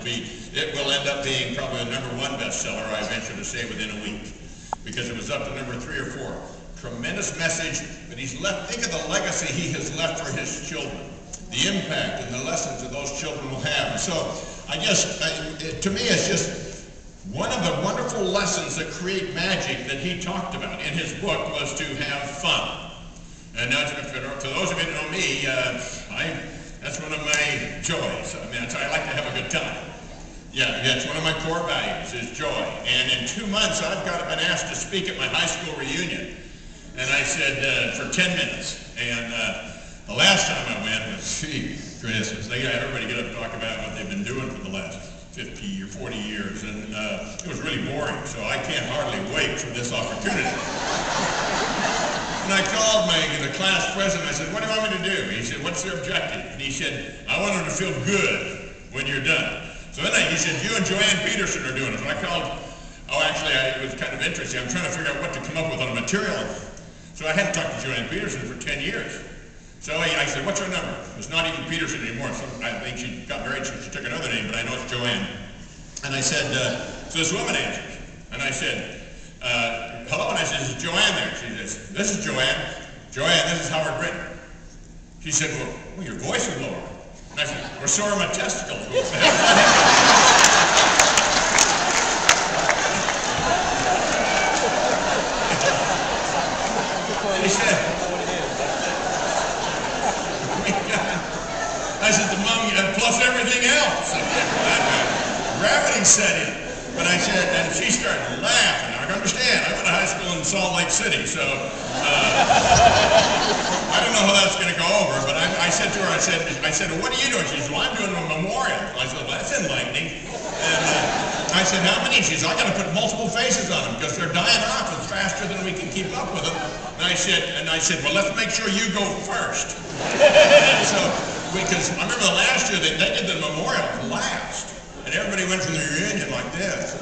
it'll be, it will end up being probably a number one bestseller, I venture to say, within a week. Because it was up to number three or four. Tremendous message, but he's left, think of the legacy he has left for his children. The impact and the lessons that those children will have. And so, I guess, I, it, to me, it's just one of the wonderful lessons that create magic that he talked about in his book was to have fun. And now, for, those of you that know me, uh, I, that's one of my joys. I mean, I like to have a good time. Yeah, that's one of my core values is joy. And in two months, I've got been asked to speak at my high school reunion. And I said, uh, for 10 minutes. And uh, the last time I went was, gee, Chris, they got everybody get up and talk about what they've been doing for the last 50 or 40 years. And uh, it was really boring, so I can't hardly wait for this opportunity. I called my the class president. I said, what do you want me to do? He said, what's their objective? And he said, I want them to feel good when you're done. So then I, he said, you and Joanne Peterson are doing it. So I called, oh, actually, I, it was kind of interesting. I'm trying to figure out what to come up with on a material. So I hadn't talked to Joanne Peterson for 10 years. So I, I said, what's her number? It's not even Peterson anymore. So I think she got married, so she took another name, but I know it's Joanne. And I said, uh, so this woman answers. And I said, hello, and I said, is Joanne there? She says, this is Joanne. Joanne, this is Howard Brinton. She said, well, well your voice is lower. And I said, well, so are my testicles. he said, I said, the mum, uh, plus everything else. Gravity set in. But I said, and she started laughing. I understand. I went to high school in Salt Lake City, so uh, I don't know how that's going to go over. But I, I, said to her, I said, I said, what are you doing? She said, well, I'm doing a memorial. I said, well, that's enlightening. And uh, I said, how many? She said, I got to put multiple faces on them because they're dying off as faster than we can keep up with them. And I said, and I said, well, let's make sure you go first. and so, because I remember last year they, they did the memorial last. And everybody went from the reunion like this.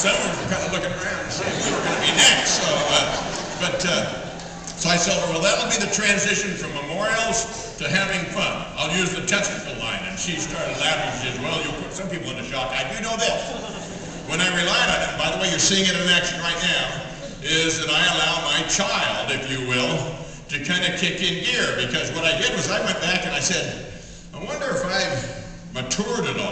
Them were kind of looking around and saying we were going to be next. So, uh, but, uh, so I said, well, that'll be the transition from memorials to having fun. I'll use the testicle line. And she started laughing. She says, well, you put some people in into shock. I do know this. When I relied on it, by the way, you're seeing it in action right now, is that I allow my child, if you will, to kind of kick in gear. Because what I did was I went back and I said, I wonder if I've matured at all.